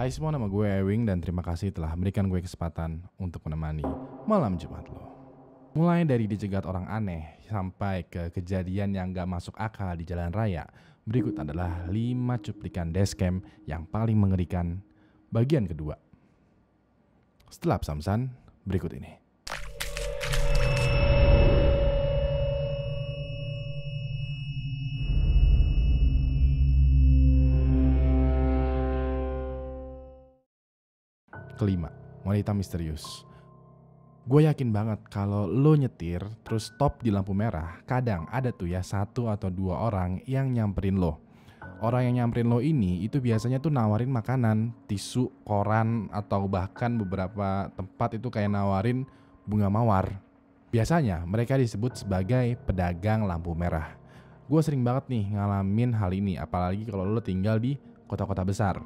Hai semua, nama gue Ewing dan terima kasih telah memberikan gue kesempatan untuk menemani malam Jumat lo. Mulai dari dicegat orang aneh sampai ke kejadian yang gak masuk akal di jalan raya, berikut adalah 5 cuplikan dashcam yang paling mengerikan bagian kedua. Setelah pesan berikut ini. Kelima, wanita misterius. Gue yakin banget kalau lo nyetir terus stop di lampu merah, kadang ada tuh ya satu atau dua orang yang nyamperin lo. Orang yang nyamperin lo ini itu biasanya tuh nawarin makanan, tisu, koran, atau bahkan beberapa tempat itu kayak nawarin bunga mawar. Biasanya mereka disebut sebagai pedagang lampu merah. Gue sering banget nih ngalamin hal ini, apalagi kalau lo tinggal di kota-kota besar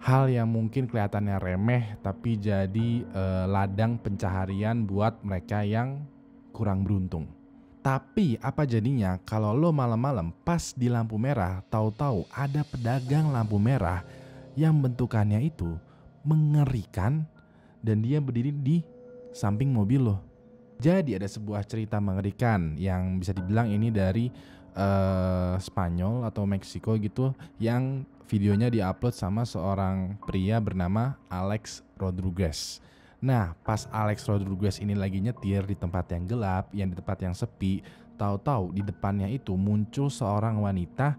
hal yang mungkin kelihatannya remeh tapi jadi eh, ladang pencaharian buat mereka yang kurang beruntung. Tapi apa jadinya kalau lo malam-malam pas di lampu merah tahu-tahu ada pedagang lampu merah yang bentukannya itu mengerikan dan dia berdiri di samping mobil lo. Jadi ada sebuah cerita mengerikan yang bisa dibilang ini dari uh, Spanyol atau Meksiko gitu yang videonya diupload sama seorang pria bernama Alex Rodriguez. Nah, pas Alex Rodriguez ini lagi nyetir di tempat yang gelap, yang di tempat yang sepi, tahu-tahu di depannya itu muncul seorang wanita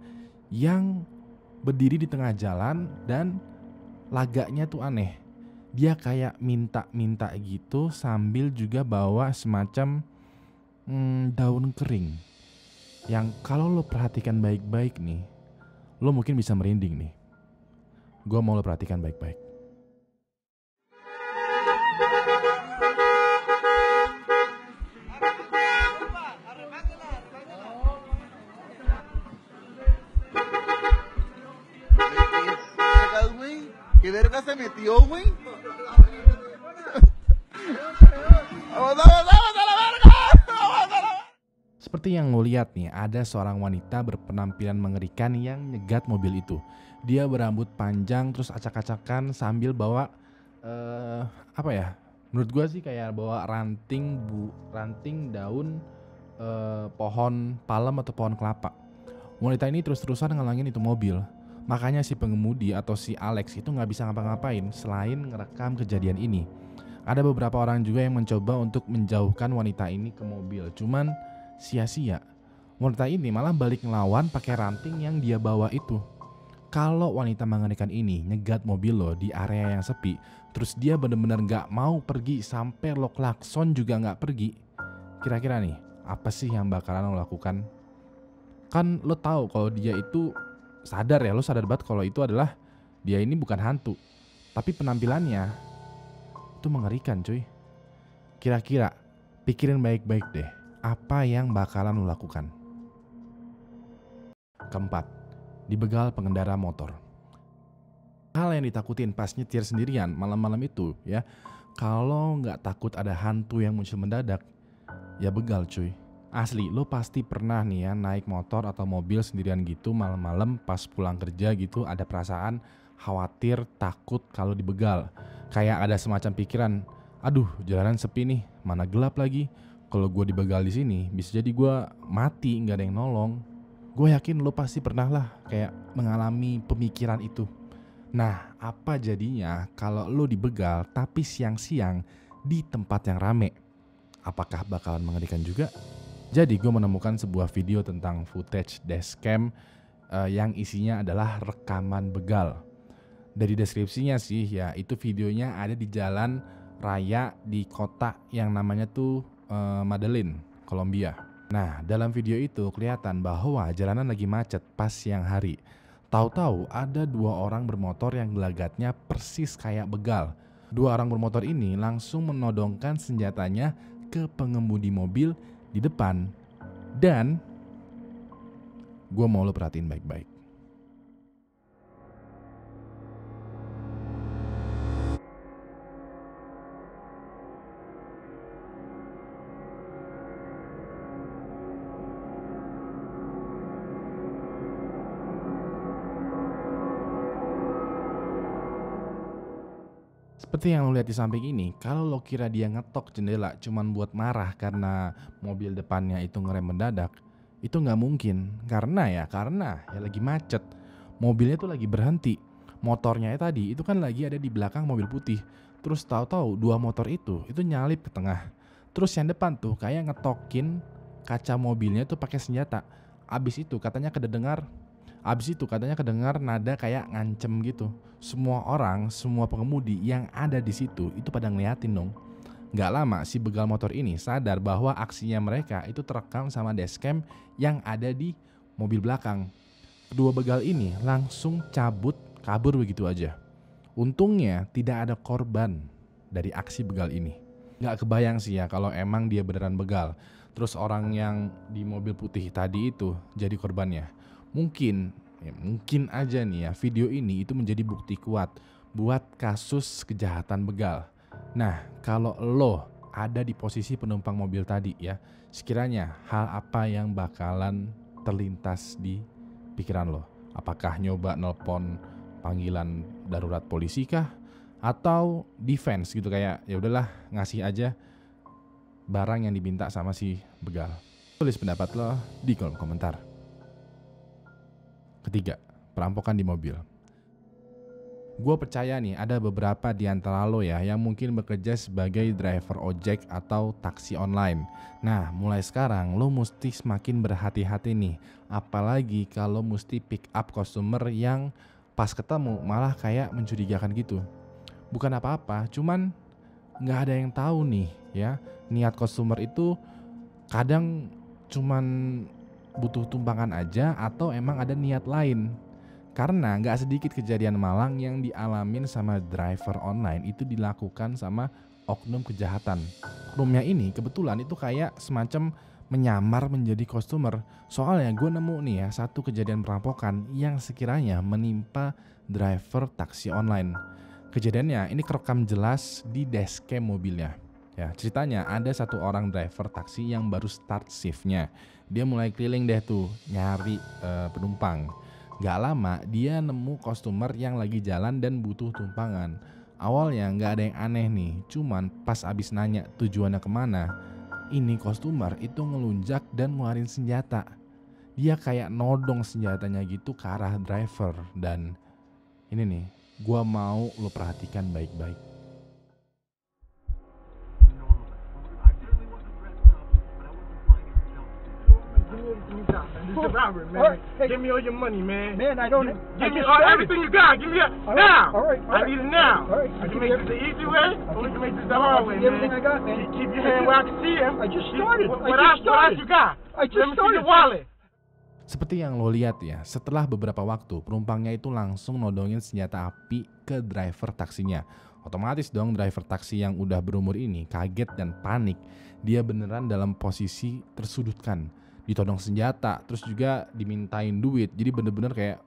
yang berdiri di tengah jalan dan lagaknya tuh aneh. Dia kayak minta-minta gitu sambil juga bawa semacam hmm, daun kering. Yang kalau lo perhatikan baik-baik nih, lo mungkin bisa merinding nih. Gue mau lo perhatikan baik-baik. ¿Qué verga se metió, güey? Seperti yang lo lihat nih, ada seorang wanita berpenampilan mengerikan yang nyegat mobil itu. Dia berambut panjang terus acak-acakan sambil bawa uh, apa ya? Menurut gue sih kayak bawa ranting bu ranting daun uh, pohon palem atau pohon kelapa. Wanita ini terus-terusan ngelangin itu mobil. Makanya si pengemudi atau si Alex itu nggak bisa ngapa-ngapain selain ngerekam kejadian ini. Ada beberapa orang juga yang mencoba untuk menjauhkan wanita ini ke mobil. Cuman sia-sia. Wanita ini malah balik ngelawan pakai ranting yang dia bawa itu. Kalau wanita mengerikan ini nyegat mobil lo di area yang sepi, terus dia bener-bener gak mau pergi sampai lo klakson juga gak pergi. Kira-kira nih, apa sih yang bakalan lo lakukan? Kan lo tahu kalau dia itu sadar ya, lo sadar banget kalau itu adalah dia ini bukan hantu, tapi penampilannya itu mengerikan cuy. Kira-kira pikirin baik-baik deh apa yang bakalan lo lakukan. Keempat, dibegal pengendara motor. Hal yang ditakutin pas nyetir sendirian malam-malam itu ya, kalau nggak takut ada hantu yang muncul mendadak, ya begal cuy. Asli, lo pasti pernah nih ya naik motor atau mobil sendirian gitu malam-malam pas pulang kerja gitu ada perasaan khawatir, takut kalau dibegal. Kayak ada semacam pikiran, aduh jalanan sepi nih, mana gelap lagi, kalau gue dibegal di sini bisa jadi gue mati nggak ada yang nolong. Gue yakin lo pasti pernah lah kayak mengalami pemikiran itu. Nah apa jadinya kalau lo dibegal tapi siang-siang di tempat yang rame? Apakah bakalan mengerikan juga? Jadi gue menemukan sebuah video tentang footage dashcam uh, yang isinya adalah rekaman begal. Dari deskripsinya sih ya itu videonya ada di jalan raya di kota yang namanya tuh uh, Madeline, Kolombia. Nah, dalam video itu kelihatan bahwa jalanan lagi macet pas siang hari. Tahu-tahu ada dua orang bermotor yang gelagatnya persis kayak begal. Dua orang bermotor ini langsung menodongkan senjatanya ke pengemudi mobil di depan. Dan gue mau lo perhatiin baik-baik. Seperti yang lo lihat di samping ini, kalau lo kira dia ngetok jendela cuman buat marah karena mobil depannya itu ngerem mendadak, itu nggak mungkin. Karena ya, karena ya lagi macet. Mobilnya tuh lagi berhenti. Motornya ya tadi itu kan lagi ada di belakang mobil putih. Terus tahu-tahu dua motor itu itu nyalip ke tengah. Terus yang depan tuh kayak ngetokin kaca mobilnya tuh pakai senjata. Abis itu katanya kedengar Abis itu katanya kedengar nada kayak ngancem gitu. Semua orang, semua pengemudi yang ada di situ itu pada ngeliatin dong. Gak lama si begal motor ini sadar bahwa aksinya mereka itu terekam sama dashcam yang ada di mobil belakang. Kedua begal ini langsung cabut kabur begitu aja. Untungnya tidak ada korban dari aksi begal ini. Gak kebayang sih ya kalau emang dia beneran begal. Terus orang yang di mobil putih tadi itu jadi korbannya mungkin ya mungkin aja nih ya video ini itu menjadi bukti kuat buat kasus kejahatan begal. Nah, kalau lo ada di posisi penumpang mobil tadi ya, sekiranya hal apa yang bakalan terlintas di pikiran lo? Apakah nyoba nelpon panggilan darurat polisi kah? Atau defense gitu kayak ya udahlah ngasih aja barang yang diminta sama si begal. Tulis pendapat lo di kolom komentar. Ketiga, perampokan di mobil. Gue percaya nih ada beberapa di antara lo ya yang mungkin bekerja sebagai driver ojek atau taksi online. Nah, mulai sekarang lo mesti semakin berhati-hati nih. Apalagi kalau mesti pick up customer yang pas ketemu malah kayak mencurigakan gitu. Bukan apa-apa, cuman nggak ada yang tahu nih ya niat customer itu kadang cuman butuh tumpangan aja atau emang ada niat lain. Karena nggak sedikit kejadian malang yang dialamin sama driver online itu dilakukan sama oknum kejahatan. Oknumnya ini kebetulan itu kayak semacam menyamar menjadi customer. Soalnya gue nemu nih ya satu kejadian perampokan yang sekiranya menimpa driver taksi online. Kejadiannya ini kerekam jelas di dashcam mobilnya. Ya, ceritanya ada satu orang driver taksi yang baru start shiftnya. Dia mulai keliling deh tuh nyari uh, penumpang. Gak lama dia nemu customer yang lagi jalan dan butuh tumpangan. Awalnya nggak ada yang aneh nih, cuman pas abis nanya tujuannya ke mana, ini customer itu ngelunjak dan ngeluarin senjata. Dia kayak nodong senjatanya gitu ke arah driver dan ini nih, gua mau lo perhatikan baik-baik. This is Robert, man. Right, hey. Give me all your money, man. Man, I don't. Give, give me all, everything you got. Give me that all now. All right, all right. I need it now. All right. I can make this the easy way, or we can make this the hard way, man. Everything I got, man. Keep, keep your hand where I can see him. I just started. What, I what just else, started. What else you got? I just Let me started. see your wallet. Seperti yang lo lihat ya, setelah beberapa waktu penumpangnya itu langsung nodongin senjata api ke driver taksinya. Otomatis dong driver taksi yang udah berumur ini kaget dan panik. Dia beneran dalam posisi tersudutkan ditodong senjata, terus juga dimintain duit. Jadi bener-bener kayak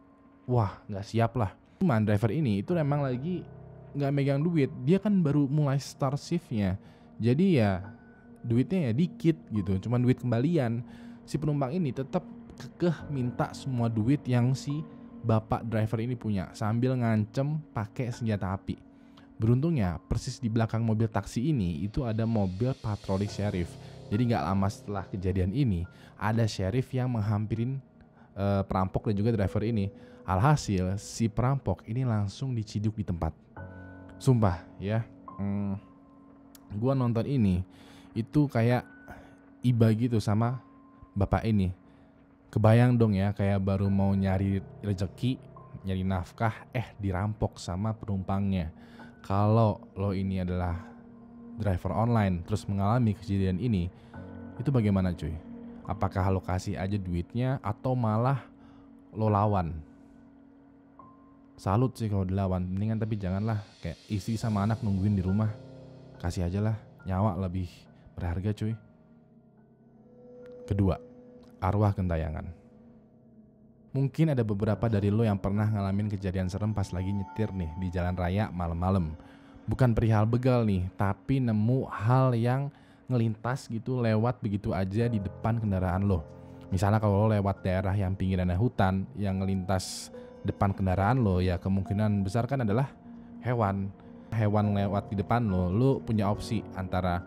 wah nggak siap lah. Cuman driver ini itu emang lagi nggak megang duit. Dia kan baru mulai start shiftnya. Jadi ya duitnya ya dikit gitu, cuman duit kembalian. Si penumpang ini tetap kekeh minta semua duit yang si bapak driver ini punya sambil ngancem pakai senjata api. Beruntungnya persis di belakang mobil taksi ini itu ada mobil patroli sheriff jadi nggak lama setelah kejadian ini ada sheriff yang menghampirin uh, perampok dan juga driver ini. Alhasil si perampok ini langsung diciduk di tempat. Sumpah ya, hmm, gua nonton ini itu kayak iba gitu sama bapak ini. Kebayang dong ya kayak baru mau nyari rezeki, nyari nafkah, eh dirampok sama penumpangnya. Kalau lo ini adalah driver online terus mengalami kejadian ini, itu bagaimana cuy? Apakah lo kasih aja duitnya atau malah lo lawan? Salut sih kalau dilawan, mendingan tapi janganlah kayak istri sama anak nungguin di rumah. Kasih aja lah, nyawa lebih berharga cuy. Kedua, arwah gentayangan. Mungkin ada beberapa dari lo yang pernah ngalamin kejadian serem pas lagi nyetir nih di jalan raya malam-malam bukan perihal begal nih, tapi nemu hal yang ngelintas gitu lewat begitu aja di depan kendaraan lo. Misalnya kalau lo lewat daerah yang pinggirannya hutan, yang ngelintas depan kendaraan lo ya kemungkinan besar kan adalah hewan. hewan lewat di depan lo, lo punya opsi antara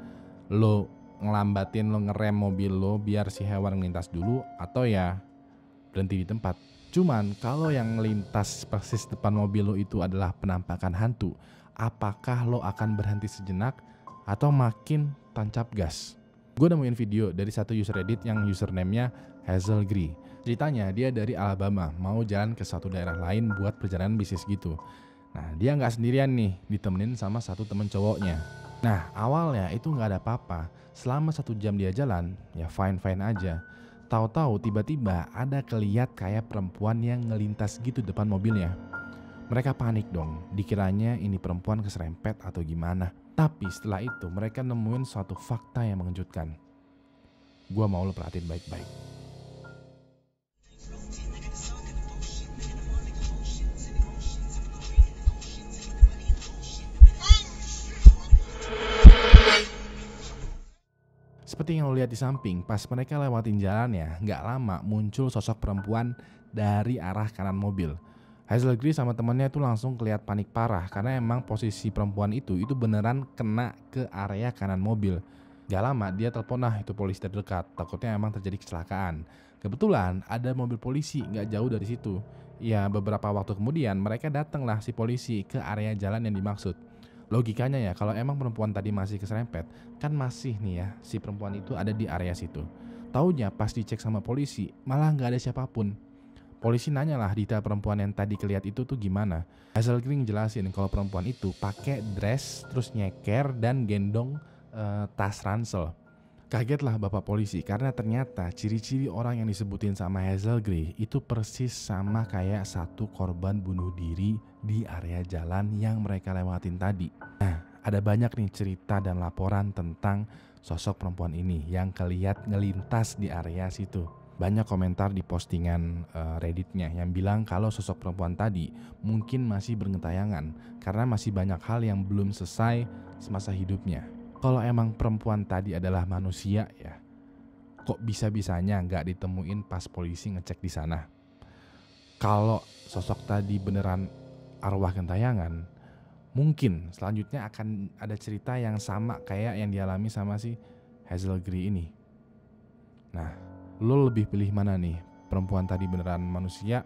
lo ngelambatin lo ngerem mobil lo biar si hewan melintas dulu atau ya berhenti di tempat. Cuman kalau yang melintas persis depan mobil lo itu adalah penampakan hantu, apakah lo akan berhenti sejenak atau makin tancap gas? Gue nemuin video dari satu user Reddit yang username-nya Hazel Gree. Ceritanya dia dari Alabama mau jalan ke satu daerah lain buat perjalanan bisnis gitu. Nah dia nggak sendirian nih, ditemenin sama satu temen cowoknya. Nah awalnya itu nggak ada apa-apa. Selama satu jam dia jalan, ya fine fine aja. Tahu-tahu tiba-tiba ada keliat kayak perempuan yang ngelintas gitu depan mobilnya. Mereka panik dong, dikiranya ini perempuan keserempet atau gimana. Tapi setelah itu mereka nemuin suatu fakta yang mengejutkan. Gua mau lo perhatiin baik-baik. Seperti yang lo lihat di samping, pas mereka lewatin jalannya, nggak lama muncul sosok perempuan dari arah kanan mobil. Hazel Grey sama temennya itu langsung keliat panik parah karena emang posisi perempuan itu itu beneran kena ke area kanan mobil. Gak lama dia telepon nah itu polisi terdekat, takutnya emang terjadi kecelakaan. Kebetulan ada mobil polisi nggak jauh dari situ. Ya beberapa waktu kemudian mereka datanglah si polisi ke area jalan yang dimaksud. Logikanya ya kalau emang perempuan tadi masih keserempet, kan masih nih ya si perempuan itu ada di area situ. Taunya pas dicek sama polisi malah nggak ada siapa pun. Polisi nanya lah detail perempuan yang tadi keliat itu tuh gimana. Hazel Green jelasin kalau perempuan itu pakai dress terus nyeker dan gendong uh, tas ransel. Kagetlah bapak polisi karena ternyata ciri-ciri orang yang disebutin sama Hazel Grey itu persis sama kayak satu korban bunuh diri di area jalan yang mereka lewatin tadi. Nah, ada banyak nih cerita dan laporan tentang sosok perempuan ini yang keliat ngelintas di area situ banyak komentar di postingan uh, Redditnya yang bilang kalau sosok perempuan tadi mungkin masih bergentayangan karena masih banyak hal yang belum selesai semasa hidupnya. Kalau emang perempuan tadi adalah manusia ya, kok bisa-bisanya nggak ditemuin pas polisi ngecek di sana? Kalau sosok tadi beneran arwah gentayangan, mungkin selanjutnya akan ada cerita yang sama kayak yang dialami sama si Hazel Grey ini. Nah, lo lebih pilih mana nih? Perempuan tadi beneran manusia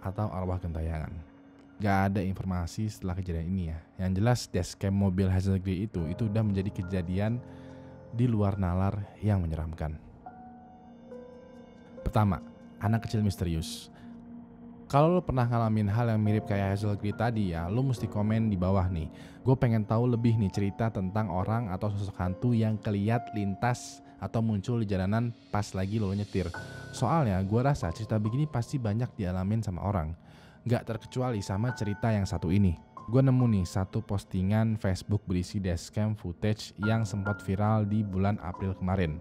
atau arwah gentayangan? Gak ada informasi setelah kejadian ini ya. Yang jelas dashcam mobil hasil Grey itu itu udah menjadi kejadian di luar nalar yang menyeramkan. Pertama, anak kecil misterius. Kalau lo pernah ngalamin hal yang mirip kayak Hazel Grey tadi ya, lo mesti komen di bawah nih. Gue pengen tahu lebih nih cerita tentang orang atau sosok hantu yang keliat lintas atau muncul di jalanan pas lagi lo nyetir. Soalnya gue rasa cerita begini pasti banyak dialamin sama orang. Gak terkecuali sama cerita yang satu ini. Gue nemu nih satu postingan Facebook berisi dashcam footage yang sempat viral di bulan April kemarin.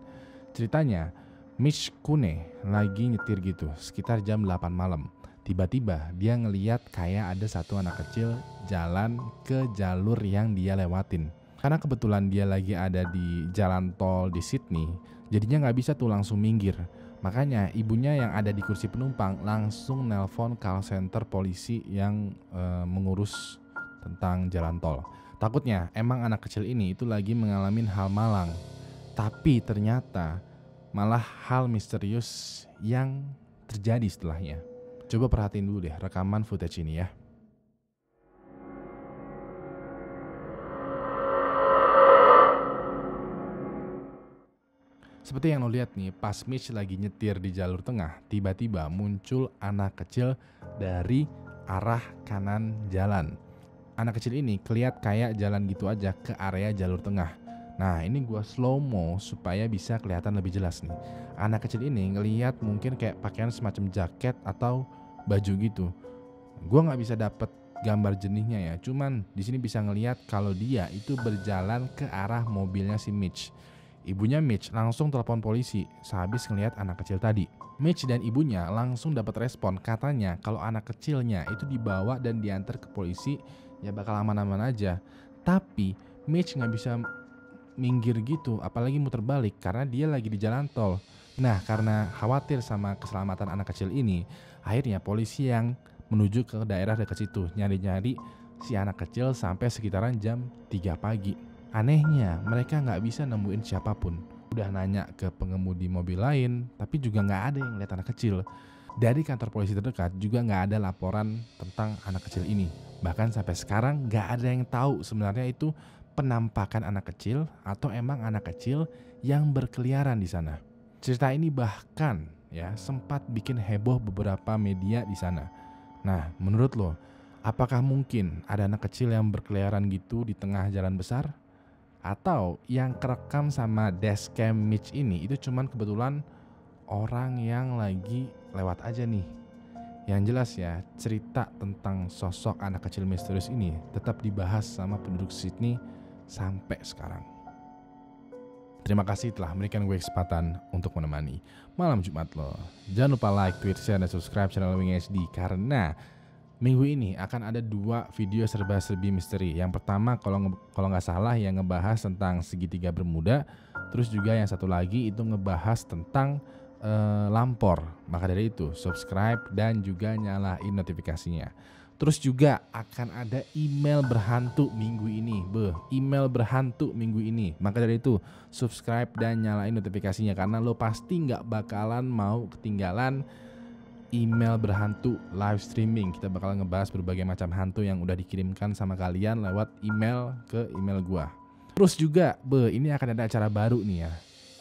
Ceritanya, Mitch Kune lagi nyetir gitu sekitar jam 8 malam. Tiba-tiba dia ngeliat kayak ada satu anak kecil jalan ke jalur yang dia lewatin karena kebetulan dia lagi ada di jalan tol di Sydney, jadinya nggak bisa tuh langsung minggir. Makanya ibunya yang ada di kursi penumpang langsung nelpon call center polisi yang e, mengurus tentang jalan tol. Takutnya emang anak kecil ini itu lagi mengalami hal malang. Tapi ternyata malah hal misterius yang terjadi setelahnya. Coba perhatiin dulu deh rekaman footage ini ya. Seperti yang lo lihat nih, pas Mitch lagi nyetir di jalur tengah, tiba-tiba muncul anak kecil dari arah kanan jalan. Anak kecil ini keliat kayak jalan gitu aja ke area jalur tengah. Nah ini gue slow mo supaya bisa kelihatan lebih jelas nih. Anak kecil ini ngeliat mungkin kayak pakaian semacam jaket atau baju gitu. Gue nggak bisa dapet gambar jenihnya ya. Cuman di sini bisa ngeliat kalau dia itu berjalan ke arah mobilnya si Mitch. Ibunya Mitch langsung telepon polisi sehabis ngeliat anak kecil tadi. Mitch dan ibunya langsung dapat respon katanya kalau anak kecilnya itu dibawa dan diantar ke polisi ya bakal aman-aman aja. Tapi Mitch nggak bisa minggir gitu apalagi muter balik karena dia lagi di jalan tol. Nah karena khawatir sama keselamatan anak kecil ini akhirnya polisi yang menuju ke daerah dekat situ nyari-nyari si anak kecil sampai sekitaran jam 3 pagi. Anehnya, mereka nggak bisa nemuin siapa pun. Udah nanya ke pengemudi mobil lain, tapi juga nggak ada yang lihat anak kecil. Dari kantor polisi terdekat juga nggak ada laporan tentang anak kecil ini. Bahkan sampai sekarang nggak ada yang tahu sebenarnya itu penampakan anak kecil atau emang anak kecil yang berkeliaran di sana. Cerita ini bahkan ya sempat bikin heboh beberapa media di sana. Nah, menurut lo, apakah mungkin ada anak kecil yang berkeliaran gitu di tengah jalan besar? Atau yang kerekam sama dashcam Mitch ini itu cuman kebetulan orang yang lagi lewat aja nih. Yang jelas ya, cerita tentang sosok anak kecil misterius ini tetap dibahas sama penduduk Sydney sampai sekarang. Terima kasih telah memberikan gue kesempatan untuk menemani malam Jumat lo. Jangan lupa like, tweet, share, dan subscribe channel Wing HD karena minggu ini akan ada dua video serba-serbi misteri. Yang pertama kalau kalau nggak salah yang ngebahas tentang segitiga bermuda, terus juga yang satu lagi itu ngebahas tentang uh, lampor. Maka dari itu subscribe dan juga nyalain notifikasinya. Terus juga akan ada email berhantu minggu ini. Be, email berhantu minggu ini. Maka dari itu subscribe dan nyalain notifikasinya karena lo pasti nggak bakalan mau ketinggalan email berhantu live streaming. Kita bakal ngebahas berbagai macam hantu yang udah dikirimkan sama kalian lewat email ke email gua. Terus juga, be, ini akan ada acara baru nih ya.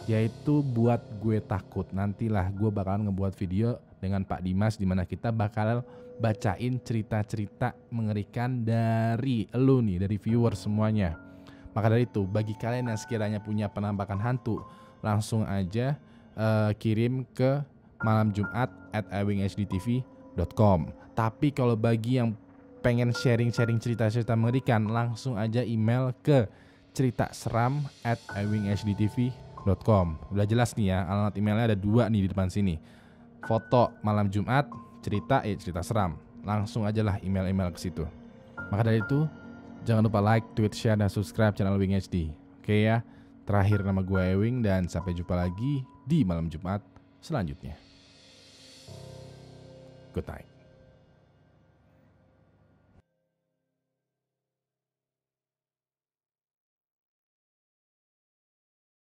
Yaitu buat gue takut. Nantilah gue bakalan ngebuat video dengan Pak Dimas di mana kita bakal bacain cerita-cerita mengerikan dari lu nih, dari viewer semuanya. Maka dari itu, bagi kalian yang sekiranya punya penampakan hantu, langsung aja uh, kirim ke malam Jumat at ewinghdtv.com. Tapi kalau bagi yang pengen sharing-sharing cerita-cerita mengerikan, langsung aja email ke cerita seram at ewinghdtv.com. Udah jelas nih ya, alamat emailnya ada dua nih di depan sini. Foto malam Jumat cerita eh cerita seram, langsung aja lah email-email ke situ. Maka dari itu, jangan lupa like, tweet, share, dan subscribe channel Wing HD. Oke ya, terakhir nama gue Ewing dan sampai jumpa lagi di malam Jumat selanjutnya. Good night.